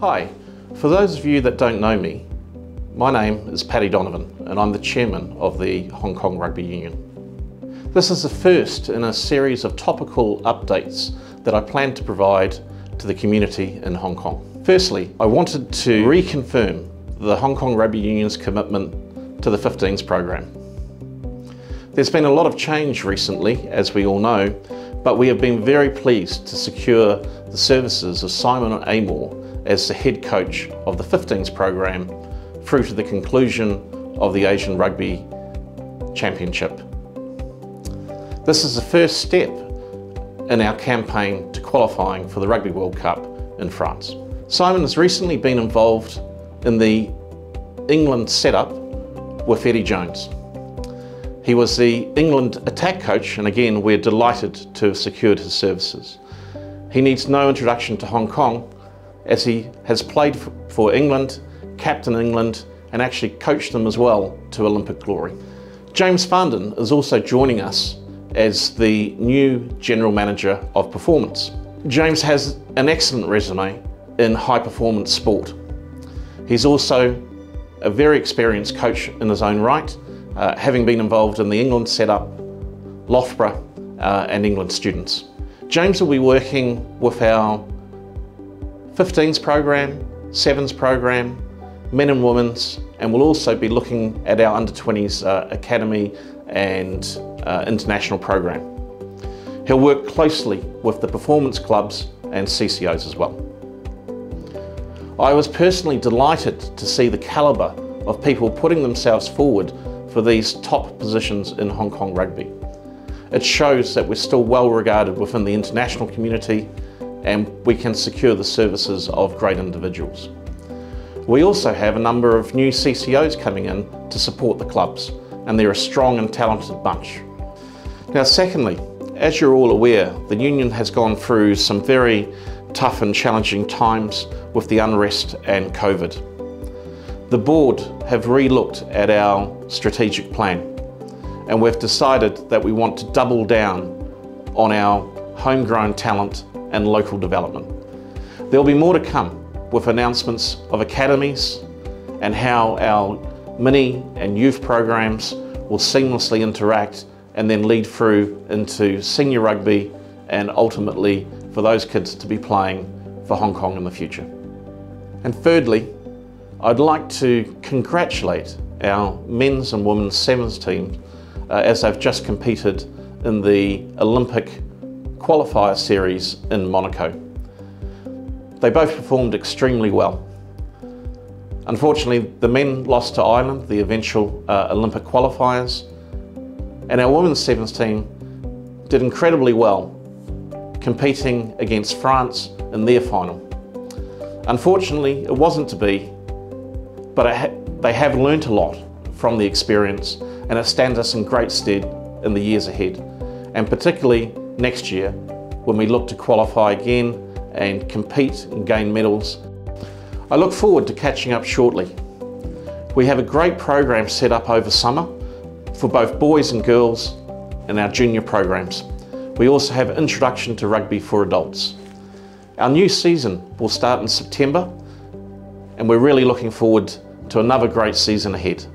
Hi, for those of you that don't know me, my name is Paddy Donovan and I'm the chairman of the Hong Kong Rugby Union. This is the first in a series of topical updates that I plan to provide to the community in Hong Kong. Firstly, I wanted to reconfirm the Hong Kong Rugby Union's commitment to the 15s program. There's been a lot of change recently, as we all know, but we have been very pleased to secure the services of Simon Amor as the head coach of the 15s program through to the conclusion of the Asian Rugby Championship. This is the first step in our campaign to qualifying for the Rugby World Cup in France. Simon has recently been involved in the England setup with Eddie Jones. He was the England attack coach and again we're delighted to have secured his services. He needs no introduction to Hong Kong as he has played for England, captain England and actually coached them as well to Olympic glory. James Farndon is also joining us as the new General Manager of Performance. James has an excellent resume in high performance sport. He's also a very experienced coach in his own right, uh, having been involved in the England setup, Loughborough uh, and England students. James will be working with our 15s program, 7s program, men and women's, and we'll also be looking at our under 20s uh, academy and uh, international program. He'll work closely with the performance clubs and CCOs as well. I was personally delighted to see the calibre of people putting themselves forward for these top positions in Hong Kong rugby. It shows that we're still well regarded within the international community and we can secure the services of great individuals. We also have a number of new CCOs coming in to support the clubs and they're a strong and talented bunch. Now secondly, as you're all aware, the union has gone through some very tough and challenging times with the unrest and COVID. The board have re-looked at our strategic plan and we've decided that we want to double down on our homegrown talent and local development. There'll be more to come with announcements of academies and how our mini and youth programs will seamlessly interact and then lead through into senior rugby and ultimately for those kids to be playing for Hong Kong in the future. And thirdly, I'd like to congratulate our men's and women's sevens teams uh, as they've just competed in the Olympic qualifier series in Monaco. They both performed extremely well. Unfortunately, the men lost to Ireland, the eventual uh, Olympic qualifiers, and our women's sevens team did incredibly well, competing against France in their final. Unfortunately, it wasn't to be, but ha they have learnt a lot from the experience and it stands us in great stead in the years ahead, and particularly next year when we look to qualify again and compete and gain medals I look forward to catching up shortly. We have a great program set up over summer for both boys and girls and our junior programs. We also have Introduction to Rugby for Adults. Our new season will start in September and we're really looking forward to another great season ahead.